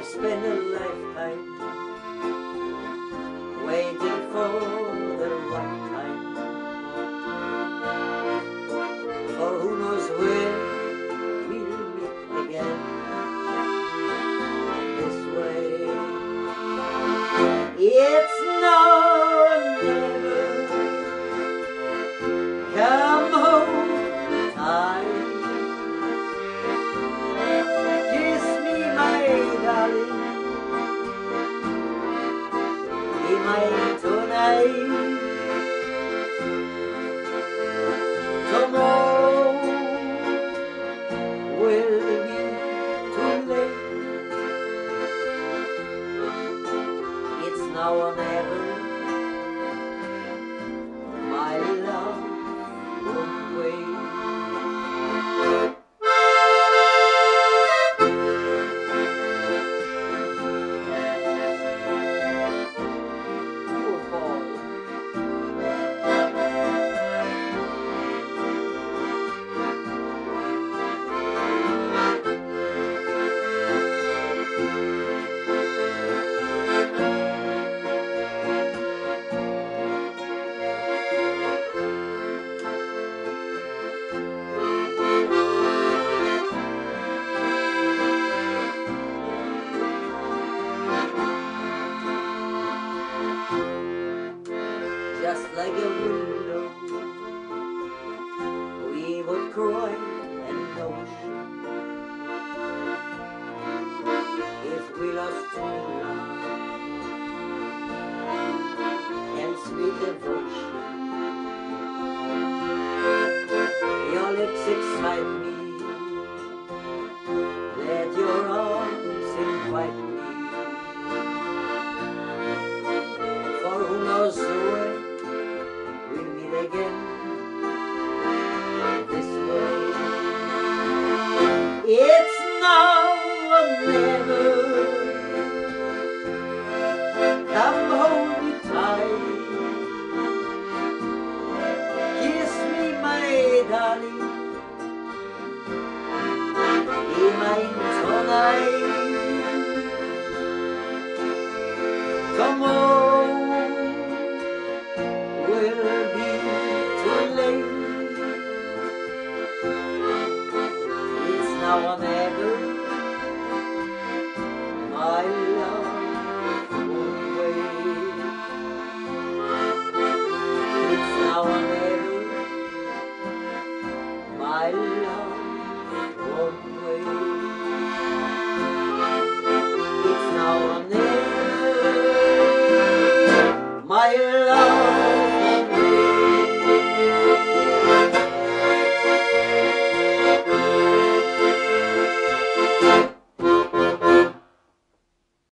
I've spent a lifetime waiting for I will never. keras lagi ampun darling. Come on Will be too late? It's now or never